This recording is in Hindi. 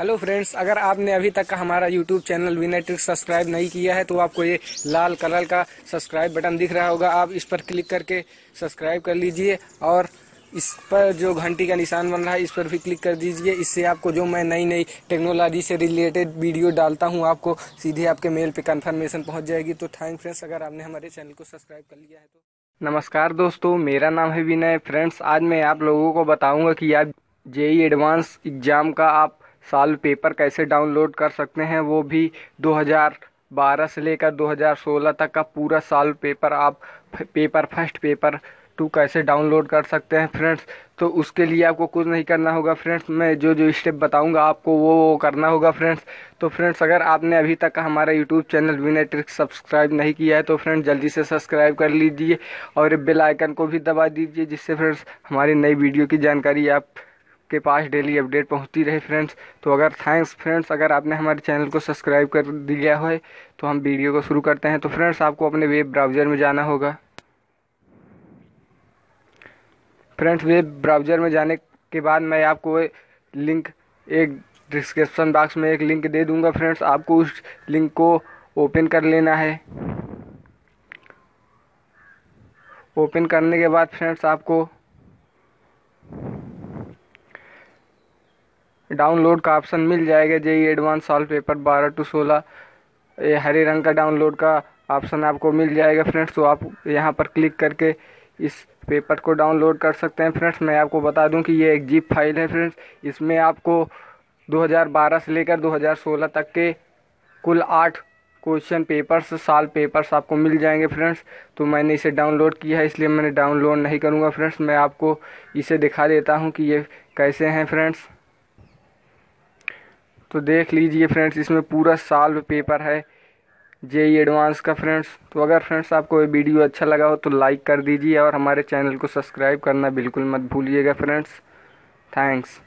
हेलो फ्रेंड्स, अगर आपने अभी तक का हमारा यूट्यूब चैनल विनेट्रिक सब्सक्राइब नहीं किया है तो आपको ये लाल कलर का सब्सक्राइब बटन दिख रहा होगा। आप इस पर क्लिक करके सब्सक्राइब कर लीजिए और इस पर जो घंटी का निशान बन रहा है, इस पर भी क्लिक कर दीजिए। इससे आपको जो मैं नई नई टेक्नोलॉजी से रिलेटेड वीडियो डालता हूँ, आपको सीधे आपके मेल पर कन्फर्मेशन पहुँच जाएगी। तो थैंक फ्रेंड्स अगर आपने हमारे चैनल को सब्सक्राइब कर लिया है तो। नमस्कार दोस्तों, मेरा नाम है विनय। फ्रेंड्स आज मैं आप लोगों को बताऊँगा कि आप जेई एडवांस एग्ज़ाम का आप साल पेपर कैसे डाउनलोड कर सकते हैं, वो भी 2012 से लेकर 2016 तक का पूरा साल पेपर आप पेपर, फ़र्स्ट पेपर टू कैसे डाउनलोड कर सकते हैं फ्रेंड्स। तो उसके लिए आपको कुछ नहीं करना होगा फ्रेंड्स, मैं जो जो स्टेप बताऊँगा आपको वो वो करना होगा फ्रेंड्स। तो फ्रेंड्स, अगर आपने अभी तक हमारा यूट्यूब चैनल विनेट्रिक सब्सक्राइब नहीं किया है तो फ्रेंड्स जल्दी से सब्सक्राइब कर लीजिए और बेल आइकन को भी दबा दीजिए, जिससे फ्रेंड्स हमारी नई वीडियो की जानकारी आप के पास डेली अपडेट पहुँचती रहे फ्रेंड्स तो अगर थैंक्स फ्रेंड्स अगर आपने हमारे चैनल को सब्सक्राइब कर दिया है तो हम वीडियो को शुरू करते हैं। तो फ्रेंड्स आपको अपने वेब ब्राउज़र में जाना होगा। फ्रेंड्स वेब ब्राउज़र में जाने के बाद मैं आपको लिंक एक डिस्क्रिप्शन बॉक्स में एक लिंक दे दूँगा। फ्रेंड्स आपको उस लिंक को ओपन कर लेना है। ओपन करने के बाद फ्रेंड्स आपको डाउनलोड का ऑप्शन मिल जाएगा जेई एडवांस सॉल्व पेपर बारह टू सोलह। ये हरे रंग का डाउनलोड का ऑप्शन आपको मिल जाएगा फ्रेंड्स तो आप यहाँ पर क्लिक करके इस पेपर को डाउनलोड कर सकते हैं। फ्रेंड्स, मैं आपको बता दूँ कि ये एक जीप फ़ाइल है फ्रेंड्स। इसमें आपको 2012 से लेकर 2016 तक के कुल आठ क्वेश्चन पेपर्स, साल पेपर्स आपको मिल जाएँगे फ्रेंड्स। तो मैंने इसे डाउनलोड किया है, इसलिए मैंने डाउनलोड नहीं करूँगा फ्रेंड्स। मैं आपको इसे दिखा देता हूँ कि ये कैसे हैं फ्रेंड्स। तो देख लीजिए फ्रेंड्स, इसमें पूरा साल पेपर है जे एडवांस का फ्रेंड्स। तो अगर फ्रेंड्स आपको ये वीडियो अच्छा लगा हो तो लाइक कर दीजिए और हमारे चैनल को सब्सक्राइब करना बिल्कुल मत भूलिएगा फ्रेंड्स। थैंक्स।